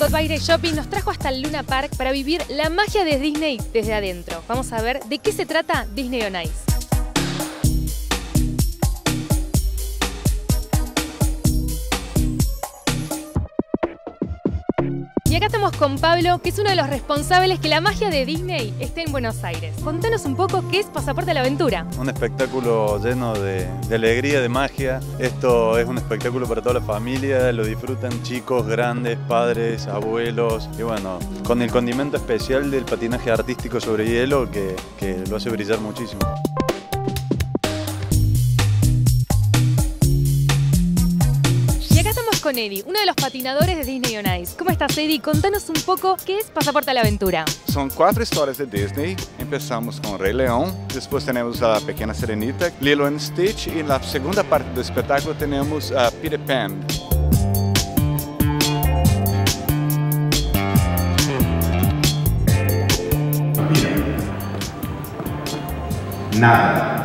Aire Shopping nos trajo hasta el Luna Park para vivir la magia de Disney desde adentro. Vamos a ver de qué se trata Disney on Ice. Acá estamos con Pablo, que es uno de los responsables que la magia de Disney esté en Buenos Aires. Contanos un poco qué es Pasaporte a la Aventura. Un espectáculo lleno de, alegría, de magia. Esto es un espectáculo para toda la familia, lo disfrutan chicos, grandes, padres, abuelos. Y bueno, con el condimento especial del patinaje artístico sobre hielo que lo hace brillar muchísimo. Con Eddie, uno de los patinadores de Disney on Ice. ¿Cómo estás, Eddie? Contanos un poco qué es Pasaporte a la Aventura. São quatro histórias de Disney. Começamos com Rei Leão, depois temos a Pequena Serenita, Lilo and Stitch e na segunda parte do espetáculo temos a Peter Pan. Nada.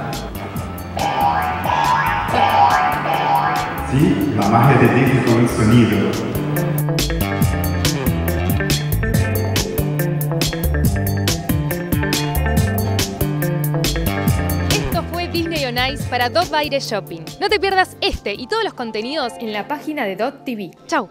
La magia de Disney con el sonido. Esto fue Disney on Ice para Dot Baile Shopping. No te pierdas este y todos los contenidos en la página de Dot TV. Chau.